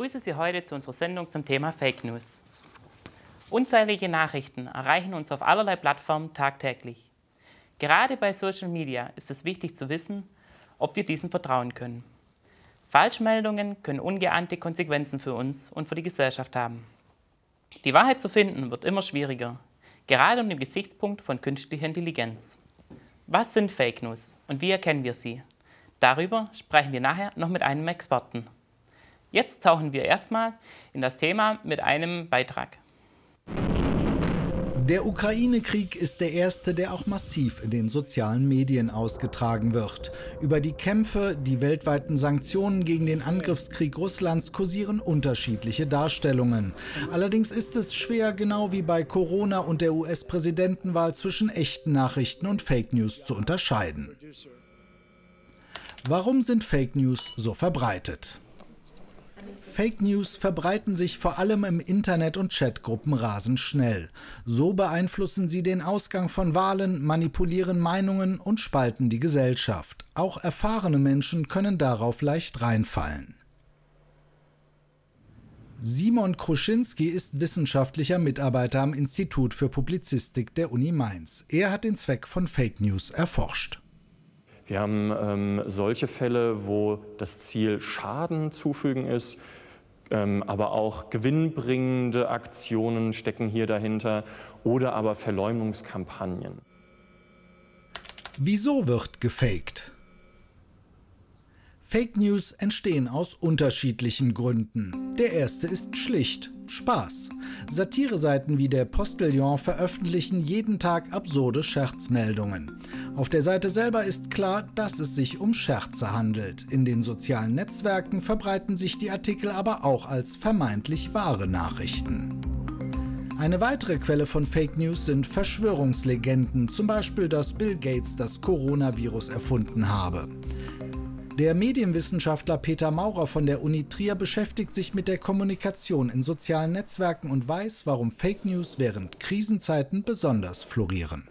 begrüße Sie heute zu unserer Sendung zum Thema Fake News. Unzählige Nachrichten erreichen uns auf allerlei Plattformen tagtäglich. Gerade bei Social Media ist es wichtig zu wissen, ob wir diesen vertrauen können. Falschmeldungen können ungeahnte Konsequenzen für uns und für die Gesellschaft haben. Die Wahrheit zu finden wird immer schwieriger, gerade unter dem Gesichtspunkt von künstlicher Intelligenz. Was sind Fake News und wie erkennen wir sie? Darüber sprechen wir nachher noch mit einem Experten. Jetzt tauchen wir erstmal in das Thema mit einem Beitrag. Der Ukraine-Krieg ist der erste, der auch massiv in den sozialen Medien ausgetragen wird. Über die Kämpfe, die weltweiten Sanktionen gegen den Angriffskrieg Russlands kursieren unterschiedliche Darstellungen. Allerdings ist es schwer, genau wie bei Corona und der US-Präsidentenwahl zwischen echten Nachrichten und Fake News zu unterscheiden. Warum sind Fake News so verbreitet? Fake News verbreiten sich vor allem im Internet und Chatgruppen rasend schnell. So beeinflussen sie den Ausgang von Wahlen, manipulieren Meinungen und spalten die Gesellschaft. Auch erfahrene Menschen können darauf leicht reinfallen. Simon Kruschinski ist wissenschaftlicher Mitarbeiter am Institut für Publizistik der Uni Mainz. Er hat den Zweck von Fake News erforscht. Wir haben ähm, solche Fälle, wo das Ziel Schaden zufügen ist, ähm, aber auch gewinnbringende Aktionen stecken hier dahinter oder aber Verleumdungskampagnen. Wieso wird gefaked? Fake News entstehen aus unterschiedlichen Gründen. Der erste ist schlicht Spaß. Satireseiten wie der Postillon veröffentlichen jeden Tag absurde Scherzmeldungen. Auf der Seite selber ist klar, dass es sich um Scherze handelt. In den sozialen Netzwerken verbreiten sich die Artikel aber auch als vermeintlich wahre Nachrichten. Eine weitere Quelle von Fake News sind Verschwörungslegenden, zum Beispiel, dass Bill Gates das Coronavirus erfunden habe. Der Medienwissenschaftler Peter Maurer von der Uni Trier beschäftigt sich mit der Kommunikation in sozialen Netzwerken und weiß, warum Fake News während Krisenzeiten besonders florieren.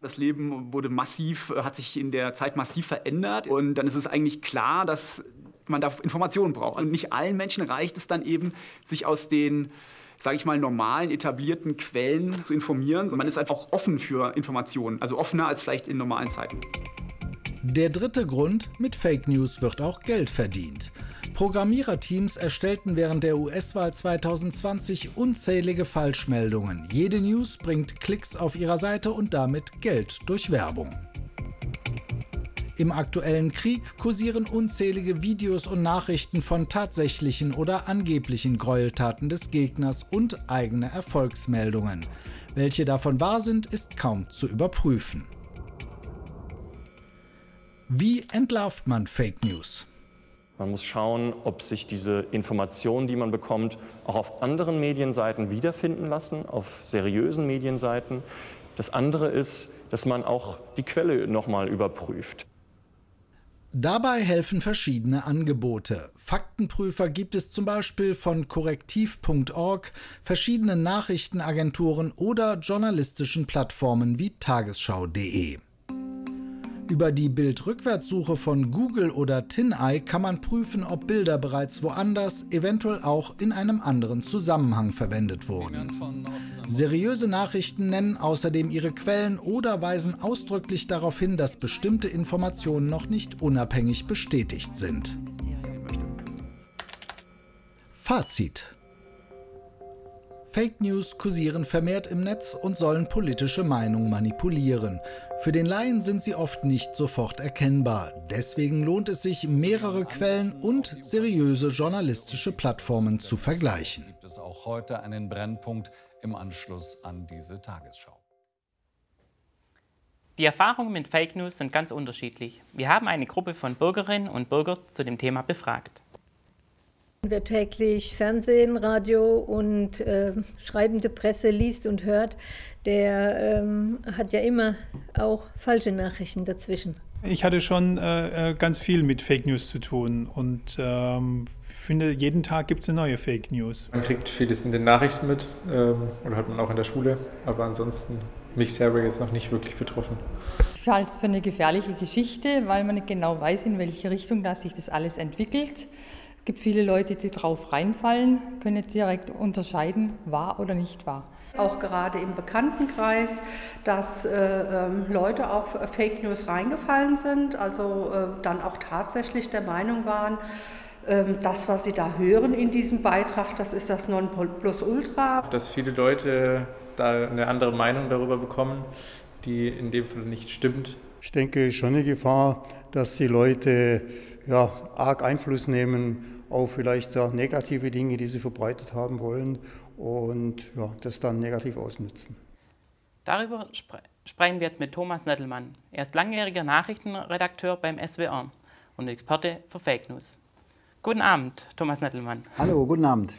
Das Leben wurde massiv, hat sich in der Zeit massiv verändert und dann ist es eigentlich klar, dass man da Informationen braucht. Und nicht allen Menschen reicht es dann eben, sich aus den sage ich mal, normalen, etablierten Quellen zu informieren. Man ist einfach offen für Informationen, also offener als vielleicht in normalen Zeiten. Der dritte Grund, mit Fake News wird auch Geld verdient. Programmiererteams erstellten während der US-Wahl 2020 unzählige Falschmeldungen. Jede News bringt Klicks auf ihrer Seite und damit Geld durch Werbung. Im aktuellen Krieg kursieren unzählige Videos und Nachrichten von tatsächlichen oder angeblichen Gräueltaten des Gegners und eigene Erfolgsmeldungen. Welche davon wahr sind, ist kaum zu überprüfen. Wie entlarvt man Fake News? Man muss schauen, ob sich diese Informationen, die man bekommt, auch auf anderen Medienseiten wiederfinden lassen, auf seriösen Medienseiten. Das andere ist, dass man auch die Quelle nochmal überprüft. Dabei helfen verschiedene Angebote. Faktenprüfer gibt es zum Beispiel von korrektiv.org, verschiedenen Nachrichtenagenturen oder journalistischen Plattformen wie tagesschau.de. Über die Bildrückwärtssuche von Google oder TinEye kann man prüfen, ob Bilder bereits woanders, eventuell auch in einem anderen Zusammenhang verwendet wurden. Seriöse Nachrichten nennen außerdem ihre Quellen oder weisen ausdrücklich darauf hin, dass bestimmte Informationen noch nicht unabhängig bestätigt sind. Fazit Fake News kursieren vermehrt im Netz und sollen politische Meinungen manipulieren. Für den Laien sind sie oft nicht sofort erkennbar. Deswegen lohnt es sich, mehrere Quellen und seriöse journalistische Plattformen zu vergleichen. Gibt es auch heute einen Brennpunkt im Anschluss an diese Tagesschau? Die Erfahrungen mit Fake News sind ganz unterschiedlich. Wir haben eine Gruppe von Bürgerinnen und Bürgern zu dem Thema befragt. Wer täglich Fernsehen, Radio und äh, schreibende Presse liest und hört, der ähm, hat ja immer auch falsche Nachrichten dazwischen. Ich hatte schon äh, äh ganz viel mit Fake News zu tun und ähm, ich finde, jeden Tag gibt es eine neue Fake News. Man kriegt vieles in den Nachrichten mit ähm, oder hört man auch in der Schule, aber ansonsten mich selber jetzt noch nicht wirklich betroffen. Ich halte es für eine gefährliche Geschichte, weil man nicht genau weiß, in welche Richtung da sich das alles entwickelt. Es gibt viele Leute, die drauf reinfallen, können nicht direkt unterscheiden, wahr oder nicht wahr. Auch gerade im Bekanntenkreis, dass äh, ähm, Leute auf Fake News reingefallen sind, also äh, dann auch tatsächlich der Meinung waren, äh, das, was sie da hören in diesem Beitrag, das ist das Nonplusultra. Dass viele Leute da eine andere Meinung darüber bekommen, die in dem Fall nicht stimmt. Ich denke schon eine Gefahr, dass die Leute ja, arg Einfluss nehmen auf vielleicht ja, negative Dinge, die sie verbreitet haben wollen und ja, das dann negativ ausnutzen. Darüber spre sprechen wir jetzt mit Thomas Nettelmann. Er ist langjähriger Nachrichtenredakteur beim SWR und Experte für Fake News. Guten Abend, Thomas Nettelmann. Hallo, guten Abend.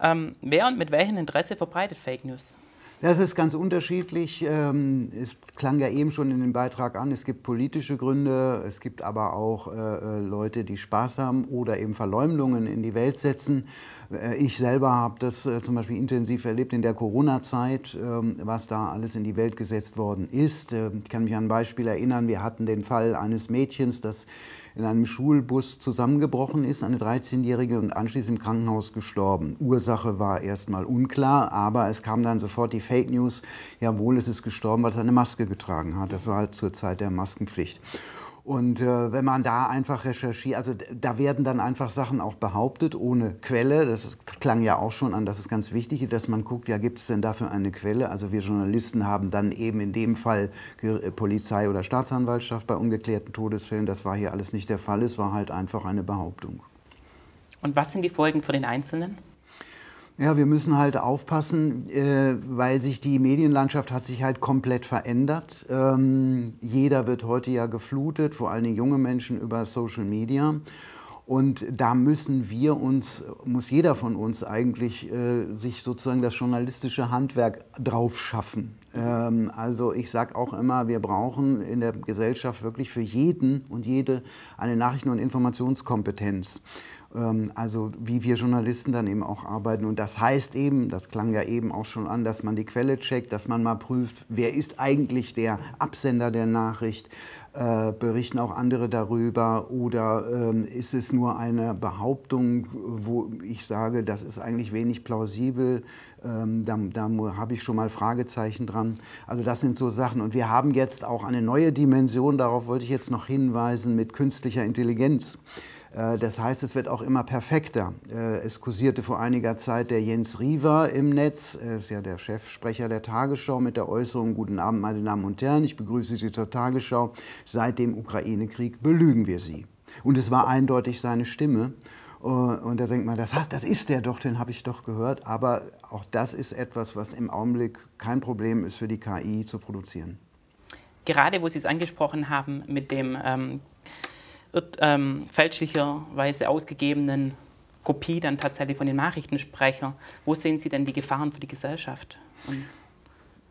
Ähm, wer und mit welchem Interesse verbreitet Fake News? Das ist ganz unterschiedlich. Ähm, es klang ja eben schon in dem Beitrag an, es gibt politische Gründe, es gibt aber auch äh, äh, Leute, die Spaß haben oder eben Verleumdungen in die Welt setzen. Äh, ich selber habe das zum Beispiel intensiv erlebt in der Corona-Zeit, ähm, was da alles in die Welt gesetzt worden ist. Ich kann mich an ein Beispiel erinnern, wir hatten den Fall eines Mädchens, das in einem Schulbus zusammengebrochen ist, eine 13-Jährige, und anschließend im Krankenhaus gestorben. Ursache war erstmal unklar, aber es kam dann sofort die Fake News, jawohl, es ist gestorben, weil es eine Maske getragen hat. Das war halt zur Zeit der Maskenpflicht. Und äh, wenn man da einfach recherchiert, also da werden dann einfach Sachen auch behauptet ohne Quelle. Das klang ja auch schon an, das ist ganz wichtig, dass man guckt, ja, gibt es denn dafür eine Quelle? Also wir Journalisten haben dann eben in dem Fall äh, Polizei oder Staatsanwaltschaft bei ungeklärten Todesfällen. Das war hier alles nicht der Fall, es war halt einfach eine Behauptung. Und was sind die Folgen für den Einzelnen? Ja, wir müssen halt aufpassen, äh, weil sich die Medienlandschaft hat sich halt komplett verändert. Ähm, jeder wird heute ja geflutet, vor allen Dingen junge Menschen über Social Media. Und da müssen wir uns, muss jeder von uns eigentlich äh, sich sozusagen das journalistische Handwerk drauf schaffen. Ähm, also ich sage auch immer, wir brauchen in der Gesellschaft wirklich für jeden und jede eine Nachrichten- und Informationskompetenz. Ähm, also wie wir Journalisten dann eben auch arbeiten. Und das heißt eben, das klang ja eben auch schon an, dass man die Quelle checkt, dass man mal prüft, wer ist eigentlich der Absender der Nachricht, äh, berichten auch andere darüber oder ähm, ist es nur eine Behauptung, wo ich sage, das ist eigentlich wenig plausibel, ähm, da, da habe ich schon mal Fragezeichen dran. Also das sind so Sachen. Und wir haben jetzt auch eine neue Dimension, darauf wollte ich jetzt noch hinweisen, mit künstlicher Intelligenz. Äh, das heißt, es wird auch immer perfekter. Äh, es kursierte vor einiger Zeit der Jens Riewer im Netz, er ist ja der Chefsprecher der Tagesschau mit der Äußerung, guten Abend, meine Damen und Herren, ich begrüße Sie zur Tagesschau. Seit dem Ukraine-Krieg belügen wir Sie. Und es war eindeutig seine Stimme. Äh, und da denkt man, das, das ist der doch, den habe ich doch gehört. Aber auch das ist etwas, was im Augenblick kein Problem ist für die KI zu produzieren. Gerade wo Sie es angesprochen haben mit dem ähm, ähm, fälschlicherweise ausgegebenen Kopie dann tatsächlich von den Nachrichtensprechern. Wo sehen Sie denn die Gefahren für die Gesellschaft? Und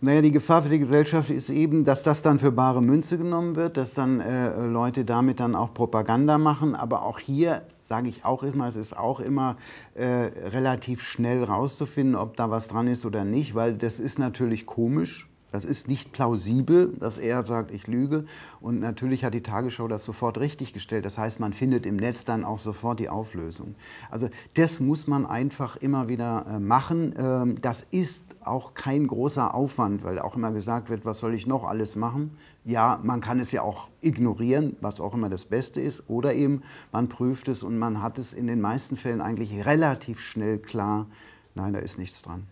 naja, die Gefahr für die Gesellschaft ist eben, dass das dann für bare Münze genommen wird, dass dann äh, Leute damit dann auch Propaganda machen. Aber auch hier sage ich auch immer, es ist auch immer äh, relativ schnell rauszufinden, ob da was dran ist oder nicht, weil das ist natürlich komisch. Das ist nicht plausibel, dass er sagt, ich lüge. Und natürlich hat die Tagesschau das sofort richtiggestellt. Das heißt, man findet im Netz dann auch sofort die Auflösung. Also das muss man einfach immer wieder äh, machen. Ähm, das ist auch kein großer Aufwand, weil auch immer gesagt wird, was soll ich noch alles machen? Ja, man kann es ja auch ignorieren, was auch immer das Beste ist. Oder eben man prüft es und man hat es in den meisten Fällen eigentlich relativ schnell klar, nein, da ist nichts dran.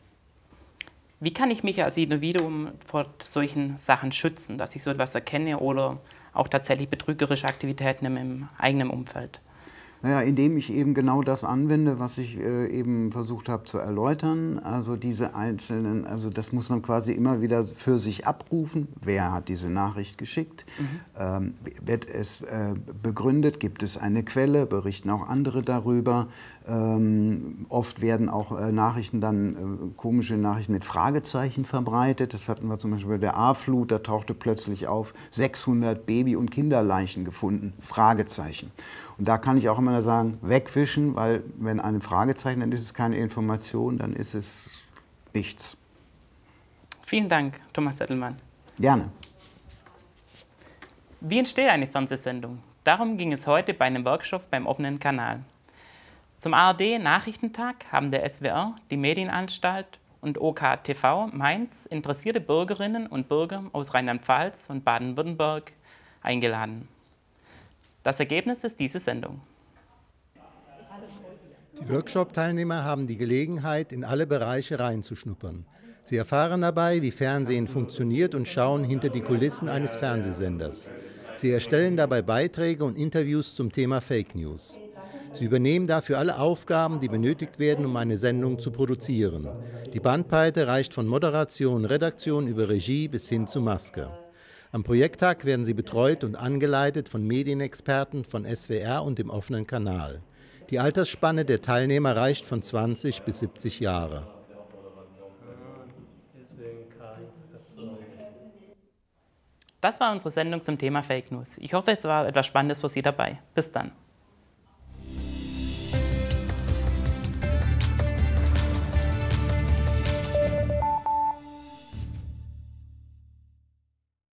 Wie kann ich mich als Individuum vor solchen Sachen schützen, dass ich so etwas erkenne oder auch tatsächlich betrügerische Aktivitäten im eigenen Umfeld? Naja, indem ich eben genau das anwende, was ich äh, eben versucht habe zu erläutern. Also diese einzelnen, also das muss man quasi immer wieder für sich abrufen. Wer hat diese Nachricht geschickt? Mhm. Ähm, wird es äh, begründet? Gibt es eine Quelle? Berichten auch andere darüber? Ähm, oft werden auch äh, Nachrichten dann, äh, komische Nachrichten mit Fragezeichen verbreitet. Das hatten wir zum Beispiel bei der A-Flut, da tauchte plötzlich auf 600 Baby- und Kinderleichen gefunden. Fragezeichen. Und da kann ich auch immer sagen, wegwischen, weil wenn ein Fragezeichen, dann ist es keine Information, dann ist es nichts. Vielen Dank, Thomas Settelmann. Gerne. Wie entsteht eine Fernsehsendung? Darum ging es heute bei einem Workshop beim offenen Kanal. Zum ARD-Nachrichtentag haben der SWR, die Medienanstalt und OKTV Mainz interessierte Bürgerinnen und Bürger aus Rheinland-Pfalz und Baden-Württemberg eingeladen. Das Ergebnis ist diese Sendung. Die Workshop-Teilnehmer haben die Gelegenheit, in alle Bereiche reinzuschnuppern. Sie erfahren dabei, wie Fernsehen funktioniert und schauen hinter die Kulissen eines Fernsehsenders. Sie erstellen dabei Beiträge und Interviews zum Thema Fake News. Sie übernehmen dafür alle Aufgaben, die benötigt werden, um eine Sendung zu produzieren. Die Bandbreite reicht von Moderation, Redaktion über Regie bis hin zu Maske. Am Projekttag werden sie betreut und angeleitet von Medienexperten von SWR und dem offenen Kanal. Die Altersspanne der Teilnehmer reicht von 20 bis 70 Jahre. Das war unsere Sendung zum Thema Fake News. Ich hoffe, es war etwas Spannendes für Sie dabei. Bis dann.